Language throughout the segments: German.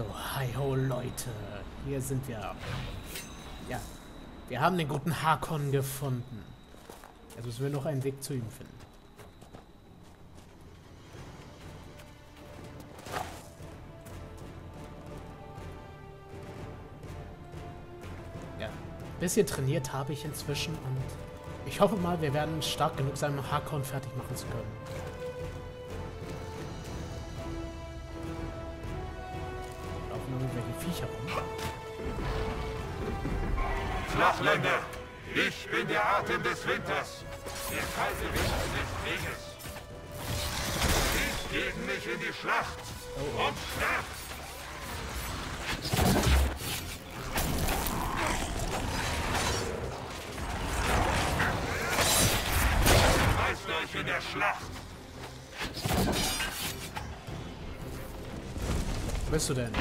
So, hi ho Leute, hier sind wir. Ja, wir haben den guten Hakon gefunden. Jetzt müssen wir noch einen Weg zu ihm finden. Bisschen trainiert habe ich inzwischen und ich hoffe mal, wir werden stark genug sein, um Hakon fertig machen zu können. Irgendwelche Viecher rum. Flachländer, ich bin der Atem des Winters, der kalte Wind des Weges. Zieht gegen mich in die Schlacht oh, oh. und sterbt! Reißt euch in der Schlacht! Wo bist du denn?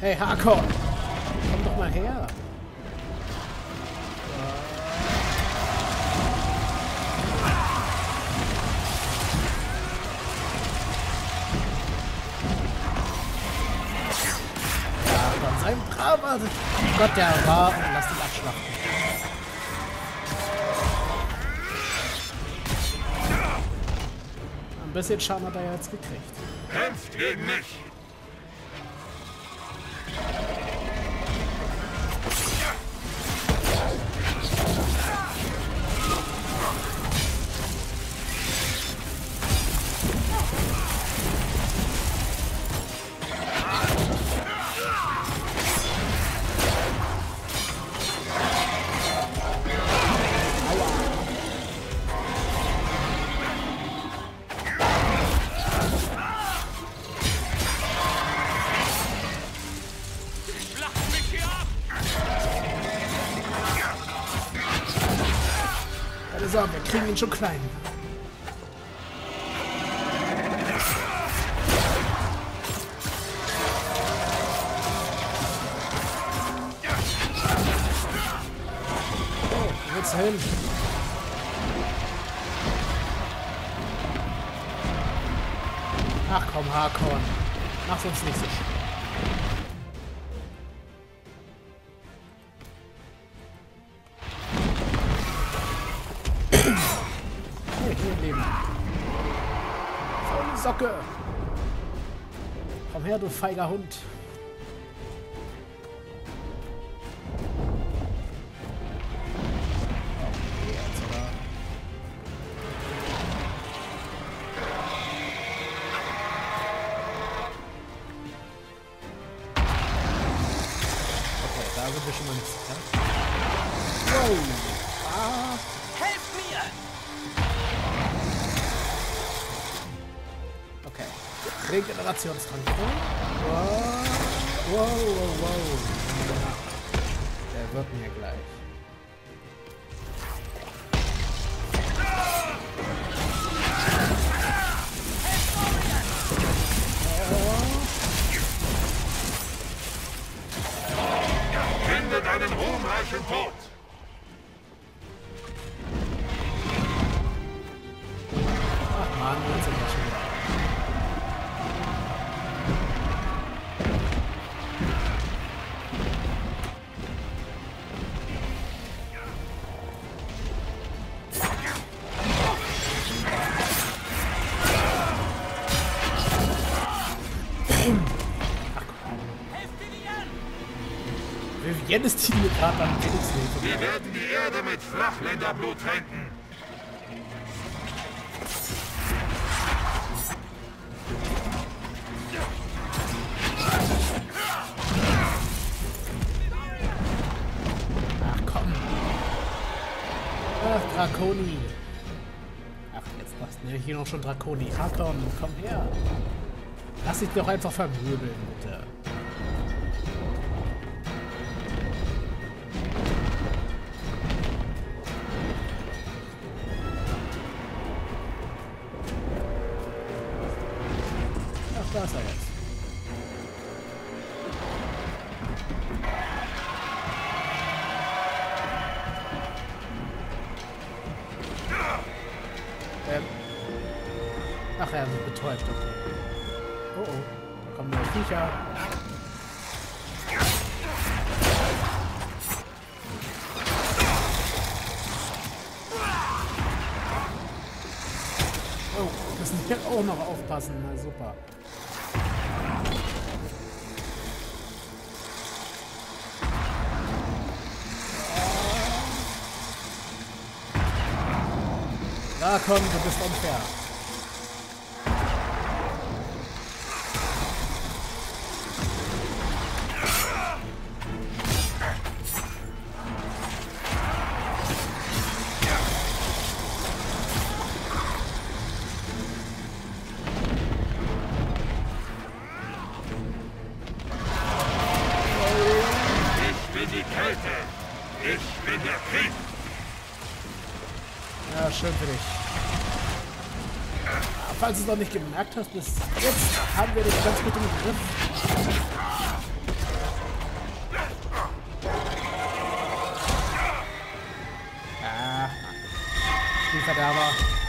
Hey, Hakon! Komm doch mal her! Seinem Brava! Oh Gott, der war und lass ihn abschlachten. Ein bisschen Schaden hat er jetzt gekriegt. Kämpft gegen mich! Kriegen ihn schon klein. Oh, hin? Ach komm, Hakon. Mach's uns nicht so schön. Socke! Komm her, du feiger Hund! Da sind wir schon mal nicht. Wow! Regenerationstrank. Wow, wow, wow, wow. Der wird mir gleich. Finde deinen ruhmreichen Tod! Vivienne ist die gerade am wenigsten. Wir werden die Erde mit Flachländerblut tränken. Ach komm. Ach, Drakoni. Ach, jetzt passt ne? Hier noch schon Drakoni. Hakon, komm her. Lass dich doch einfach vermöbeln, bitte. Da ist er jetzt. Ähm. Ach, er wird betäubt, okay. Oh oh, da kommen wir Viecher. Oh, müssen hier auch noch aufpassen. Na super. Na komm, du bist unfair. Falls du es noch nicht gemerkt hast, bis jetzt haben wir dich ganz gut im Griff. Ah, Spielverderber.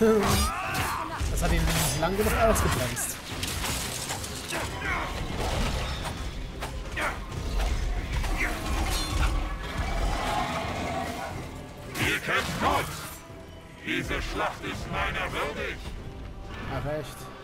Das hat ihn lang genug ausgebremst. Ihr kämpft gut. Diese Schlacht ist meiner würdig. Ach echt.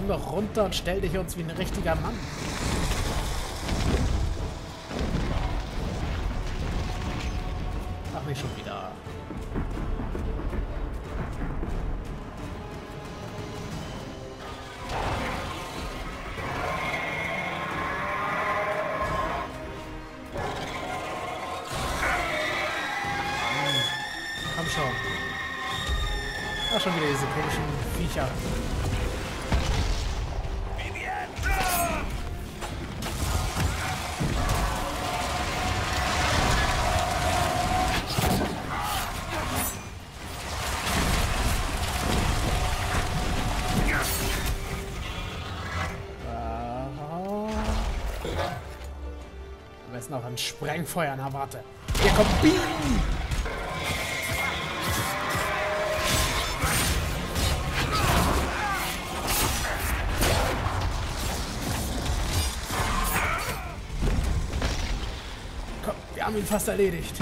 Komm doch runter und stell dich uns wie ein richtiger Mann. Ach, nicht schon wieder. Komm schon. Ach, schon wieder diese komischen Viecher. Auch ein Sprengfeuer, na warte. Hier kommt Beam! Komm, wir haben ihn fast erledigt.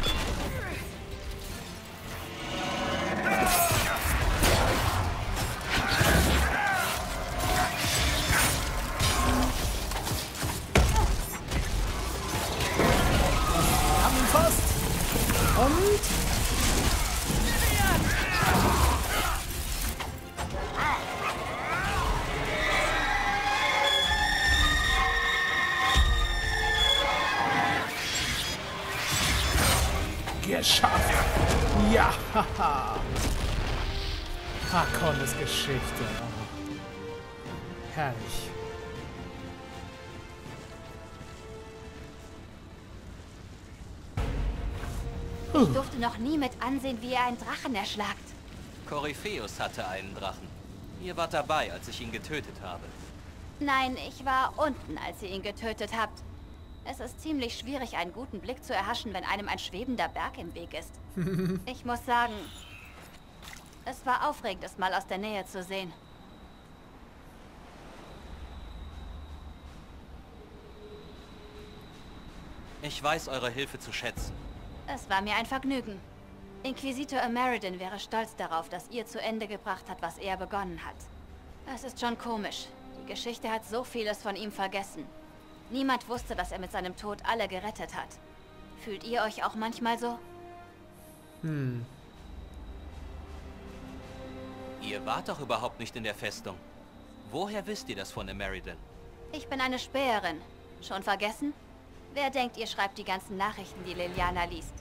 Hakon ist Geschichte. Herrlich. Ich durfte noch nie mit ansehen, wie ihr einen Drachen erschlagt. Korypheus hatte einen Drachen. Ihr wart dabei, als ich ihn getötet habe. Nein, ich war unten, als ihr ihn getötet habt. Es ist ziemlich schwierig, einen guten Blick zu erhaschen, wenn einem ein schwebender Berg im Weg ist. ich muss sagen, es war aufregend, es mal aus der Nähe zu sehen. Ich weiß eure Hilfe zu schätzen. Es war mir ein Vergnügen. Inquisitor Ameridan wäre stolz darauf, dass ihr zu Ende gebracht habt, was er begonnen hat. Es ist schon komisch. Die Geschichte hat so vieles von ihm vergessen. Niemand wusste, dass er mit seinem Tod alle gerettet hat. Fühlt ihr euch auch manchmal so? Hm. Wart doch überhaupt nicht in der Festung. Woher wisst ihr das von Ameridan? Ich bin eine Späherin. Schon vergessen? Wer denkt, ihr schreibt die ganzen Nachrichten, die Liliana liest?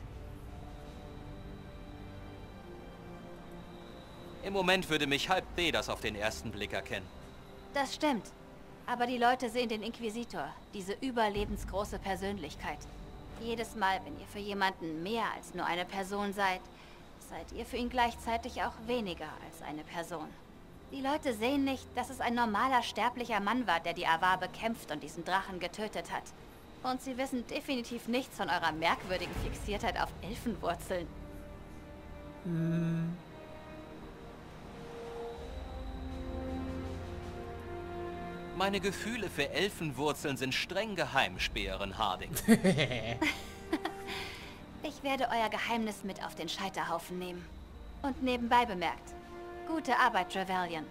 Im Moment würde mich halb B das auf den ersten Blick erkennen. Das stimmt. Aber die Leute sehen den Inquisitor, diese überlebensgroße Persönlichkeit. Jedes Mal, wenn ihr für jemanden mehr als nur eine Person seid, seid ihr für ihn gleichzeitig auch weniger als eine Person. Die Leute sehen nicht, dass es ein normaler sterblicher Mann war, der die Avar bekämpft und diesen Drachen getötet hat. Und sie wissen definitiv nichts von eurer merkwürdigen Fixiertheit auf Elfenwurzeln. Hm. Meine Gefühle für Elfenwurzeln sind streng geheim, Speerin Harding. ich werde euer Geheimnis mit auf den Scheiterhaufen nehmen. Und nebenbei bemerkt, gute Arbeit, Trevelyan.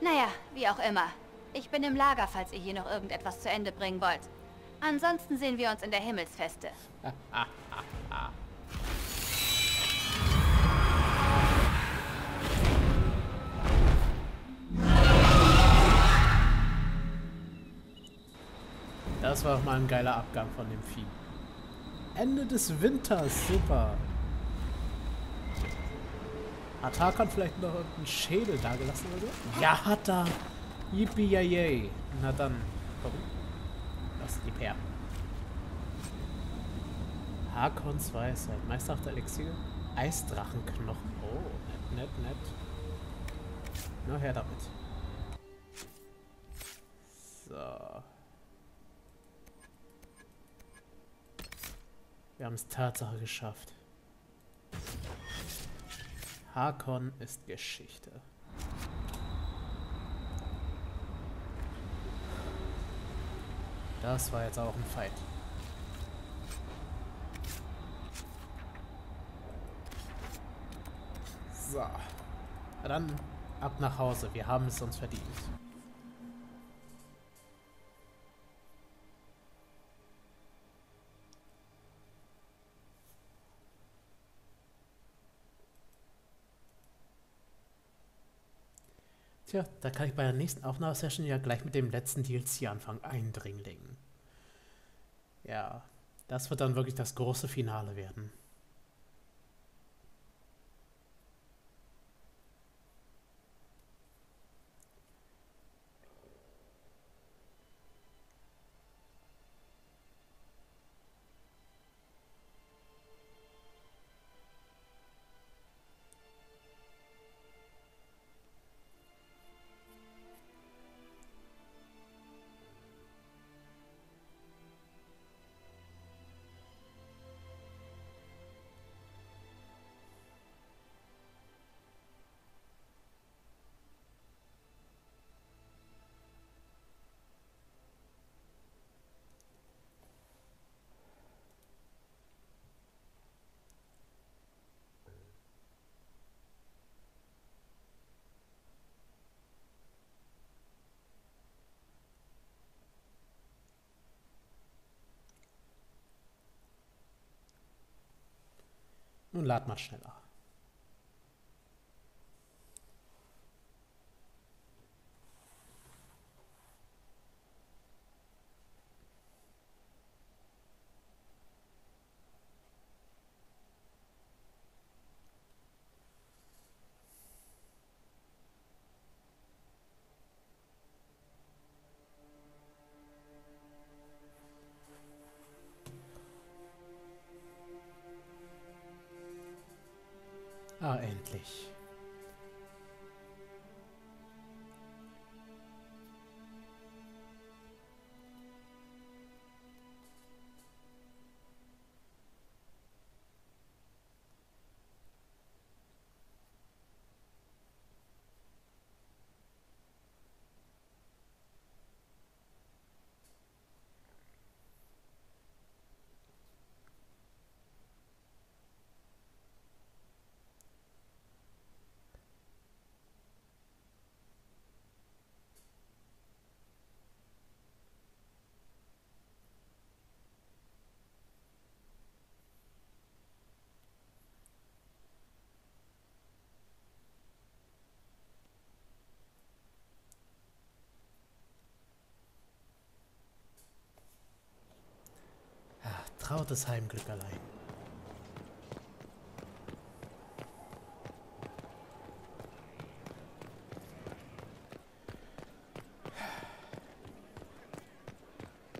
Naja, wie auch immer. Ich bin im Lager, falls ihr hier noch irgendetwas zu Ende bringen wollt. Ansonsten sehen wir uns in der Himmelsfeste. Das war auch mal ein geiler Abgang von dem Vieh. Ende des Winters, super. Hat Hakan vielleicht noch irgendeinen Schädel dagelassen oder so? Ja, hat er. Yippie yay. Na dann, komm. Lass die her. Hakons Weisheit. Meisterhafter Elixier. Eisdrachenknochen. Oh, nett, nett, nett. Na, her damit. So. Wir haben es Tatsache geschafft. Hakon ist Geschichte. Das war jetzt auch ein Fight. So. Na dann ab nach Hause. Wir haben es uns verdient. Tja, da kann ich bei der nächsten Aufnahmesession ja gleich mit dem letzten DLC anfangen. Eindringling. Ja, das wird dann wirklich das große Finale werden. Nun lad mal schneller. Ah, endlich. Vertraut das Heimglück allein.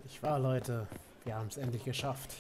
Nicht wahr, Leute? Wir haben es endlich geschafft.